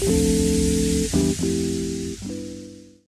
Thank you.